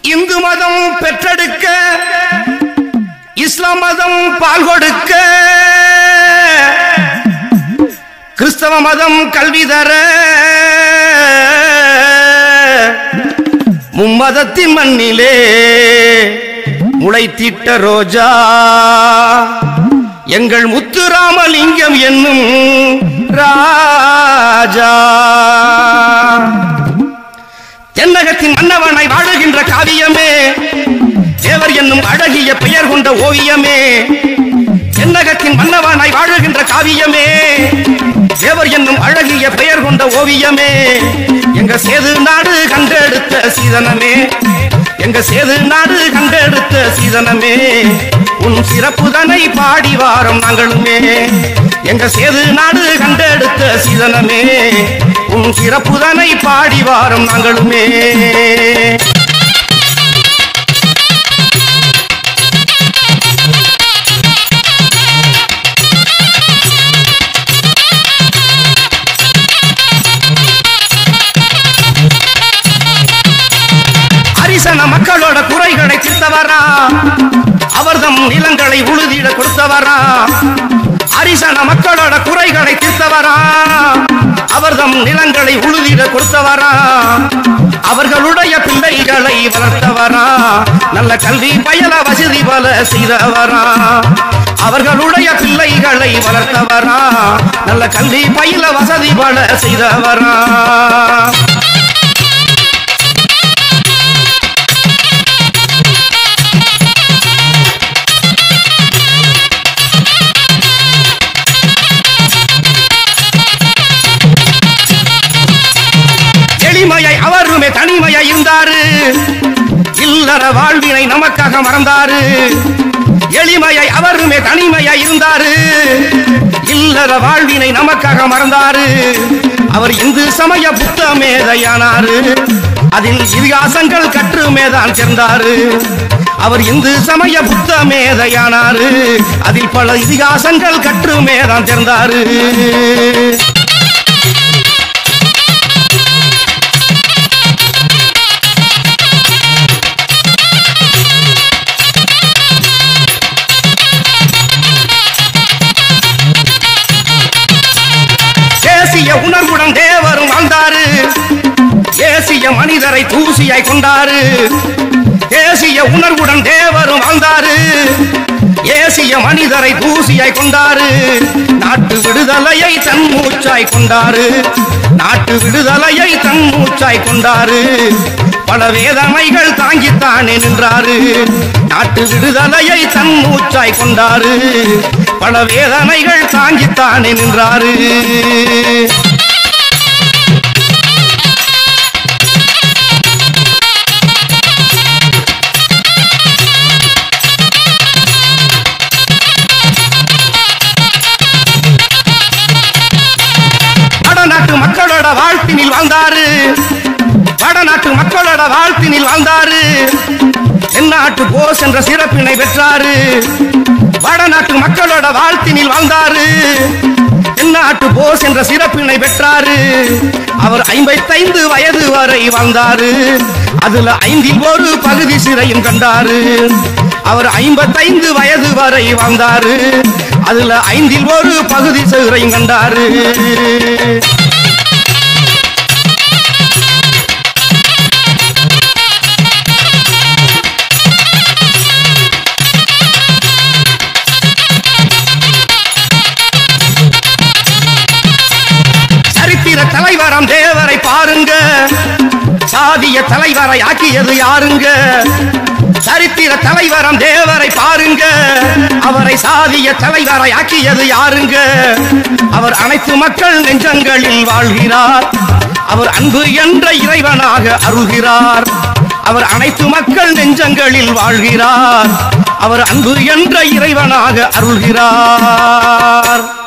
இந்து மதம் பெற்றெடுக்க இஸ்லாம் மதம் பால் கொடுக்க. கிறிஸ்தவ மதம் கல்வி தர. மும்மதத்தின் மண்ணிலே முளைத்திட்ட ரோஜா. எங்கள் முத்துராமலிங்கம் என்னும் ராஜா. காவியமே. தேவர் என்னும் அழகிய பெயர் கொண்ட ஓவியமே. தென்னகத்தின் மன்னவானாய் வாழுகின்ற காவியமே. தேவர் என்னும் அழகிய பெயர் கொண்ட ஓவியமே. எங்க சேது நாடு கண்டெடுத்த சீதனமே. எங்க சேது நாடு கண்டெடுத்த சீதனமே. உன் சிறப்புதனை பாடி வாரம் நாங்களுமே. எங்க சேது நாடு கண்டெடுத்த சீதனமே. உன் சிறப்புதனை பாடி வாரம் நாங்களுமே. என மக்களோட குறைகளை தீர்த்தவரா? அவர்தம் நிலங்களை உழுதிட கொடுத்தவரா? அரிசன மக்களோட குறைகளை தீர்த்தவரா? அவர்தம் நிலங்களை உழுதிட கொடுத்தவரா? அவர்களுடைய பிள்ளைகளை வளர்த்தவரா? நல்ல கல்வி பயல வசதி பல செய்தவரா? அவர்களுடைய பிள்ளைகளை வளர்த்தவரா? நல்ல கல்வி பயில வசதி பல செய்தவரா? இல்லற வாழ்வினை நமக்காக மறந்தாரு. எளிமையை அவருமே தனிமையா இருந்தாரு. இல்லற வாழ்வினை நமக்காக மறந்தாரு. அவர் இந்து சமய புத்த மேதையானாரு. அதில் இதிகாசங்கள் கற்றுமேதான் சேர்ந்தாரு. அவர் இந்து சமய புத்த மேதையானாரு. அதில் பல இதிகாசங்கள் கற்றுமேதான் சேர்ந்தாரு. கொண்டாரு. தேசிய மனிதரை தூசியாய் கொண்டாரு. தேசிய உணர்வுடன் தேவரும் வாழ்ந்தாரு ஏசிய மனிதரை தூசியாய் கொண்டாரு. நாட்டு விடுதலையை தன் மூச்சாய் கொண்டாரு. நாட்டு விடுதலையை தன் மூச்சாய் கொண்டாரு. பல வேதனைகள் தாங்கித்தானே நின்றாரு. நாட்டு விடுதலையை தன் மூச்சாய் கொண்டாரு. பல வேதனைகள் தாங்கித்தானே நின்றாரு. வாழ்ந்தாரு. வடநாட்டு மக்களோட வாழ்த்தினில் வாழ்ந்தாரு. தென்னாட்டு போஸ் என்ற சிறப்பினை பெற்றாரு. வடநாட்டு மக்களோட வாழ்த்தினில் வாழ்ந்தாரு. தென்னாட்டு போஸ் என்ற சிறப்பினை பெற்றாரு. அவர் ஐம்பத்தைந்து வயது வரை வாழ்ந்தாரு. அதுல ஐந்தில் ஒரு பகுதி சிறையும் கண்டாரு. அவர் ஐம்பத்தைந்து வயது வரை வாழ்ந்தாரு. அதுல ஐந்தில் ஒரு பகுதி சிறையும் கண்டாரு. சரித்திர தேவரை பாருங்க. சாதிய தலைவரை ஆக்கியது யாருங்க? சரித்திர தலைவரம் தேவரை பாருங்க. அவரை சாதிய தலைவரை ஆக்கியது யாருங்க? அவர் அனைத்து மக்கள் நெஞ்சங்களில் வாழ்கிறார். அவர் அன்பு என்ற இறைவனாக அருள்கிறார். அவர் அனைத்து மக்கள் நெஞ்சங்களில் வாழ்கிறார். அவர் அன்பு என்ற இறைவனாக அருள்கிறார்.